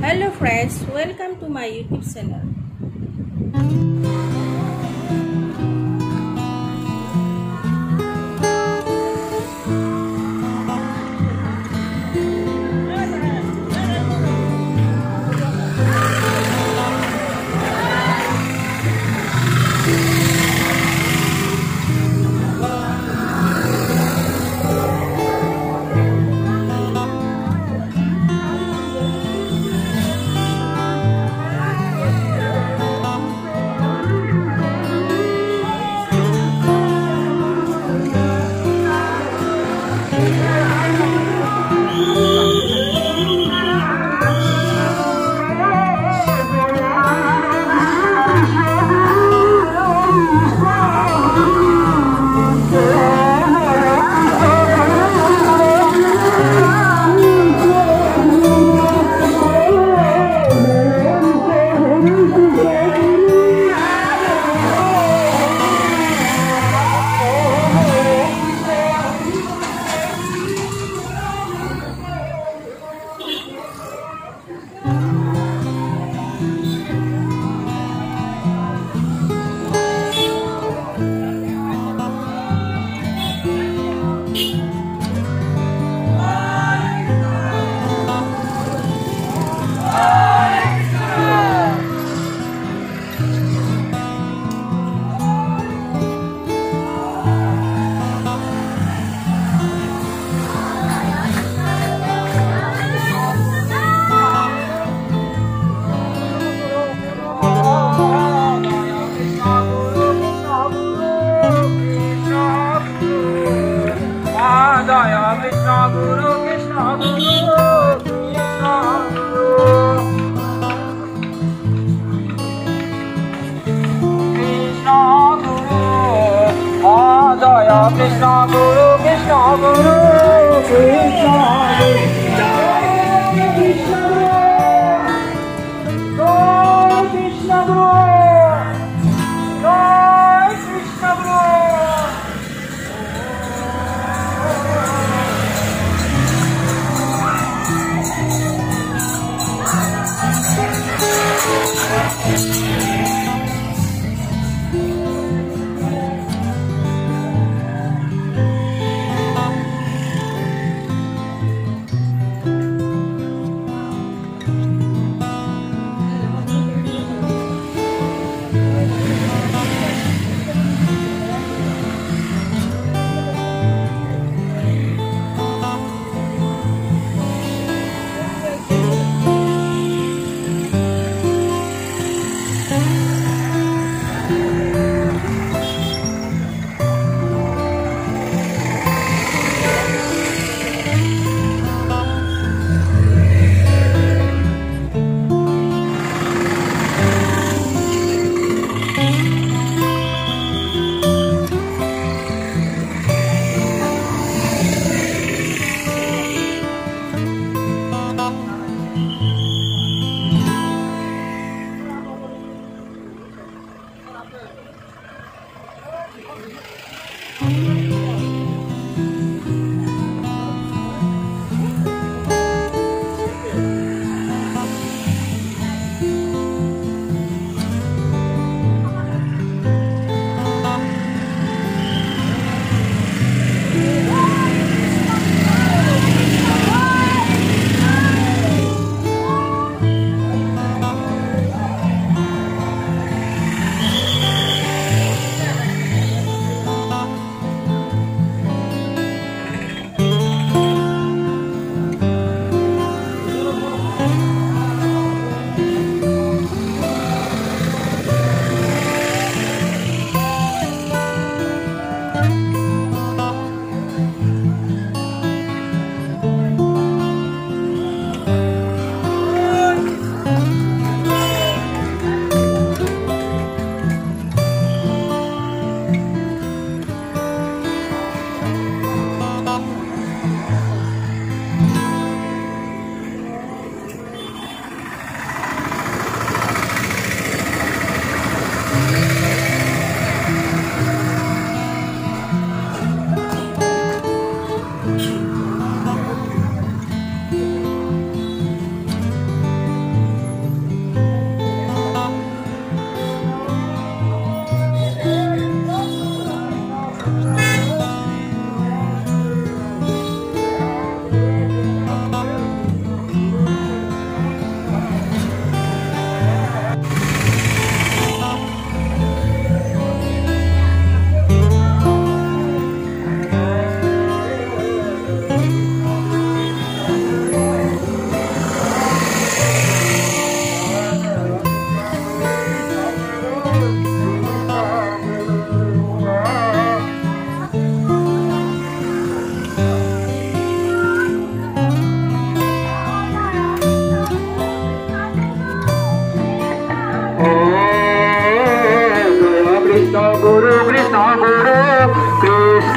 hello friends welcome to my youtube channel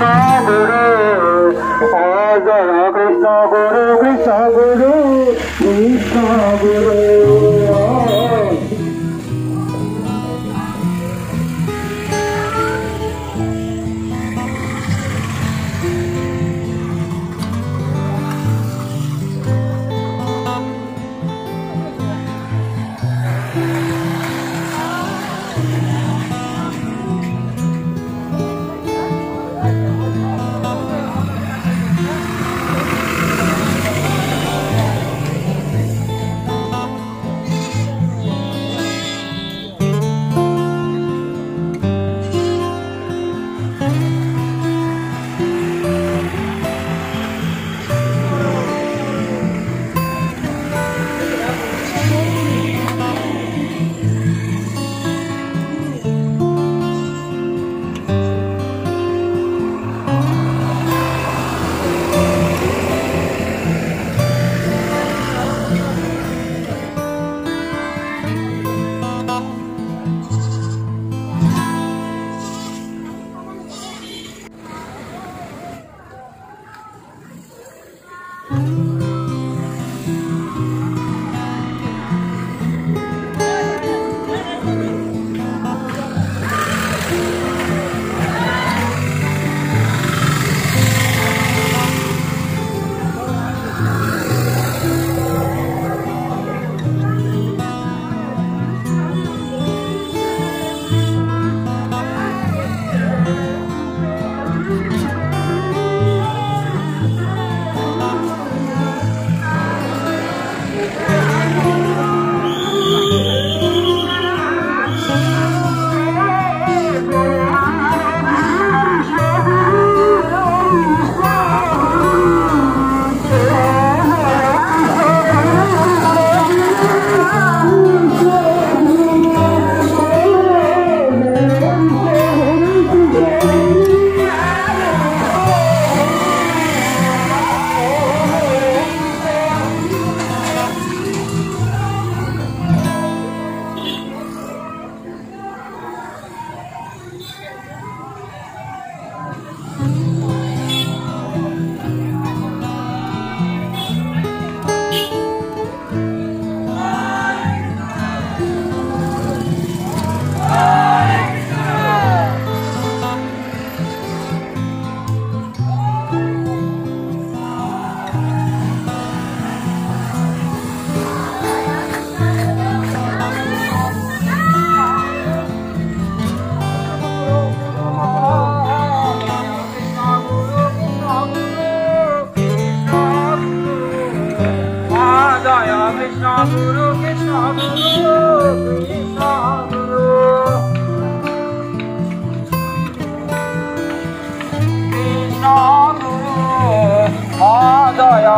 Oh,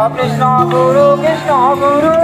Krishna Guru Krishna Guru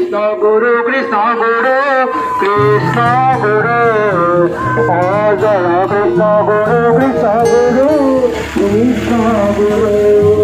Krishna Guru Krishna Guru Krishna Guru Joy Krishna Guru Krishna Guru Krishna Guru